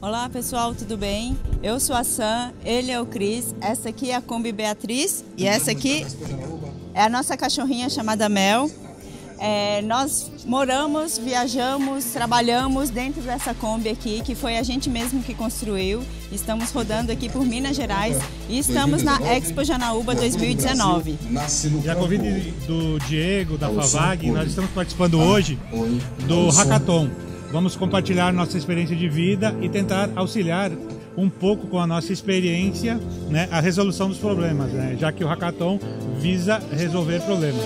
Olá pessoal, tudo bem? Eu sou a Sam, ele é o Cris, essa aqui é a Kombi Beatriz e essa aqui é a nossa cachorrinha chamada Mel. É, nós moramos, viajamos, trabalhamos dentro dessa Kombi aqui, que foi a gente mesmo que construiu. Estamos rodando aqui por Minas Gerais e estamos na Expo Janaúba 2019. E a convite do Diego, da Favag, nós estamos participando hoje do Hackathon. Vamos compartilhar nossa experiência de vida e tentar auxiliar um pouco com a nossa experiência né, a resolução dos problemas, né, já que o Hackathon visa resolver problemas.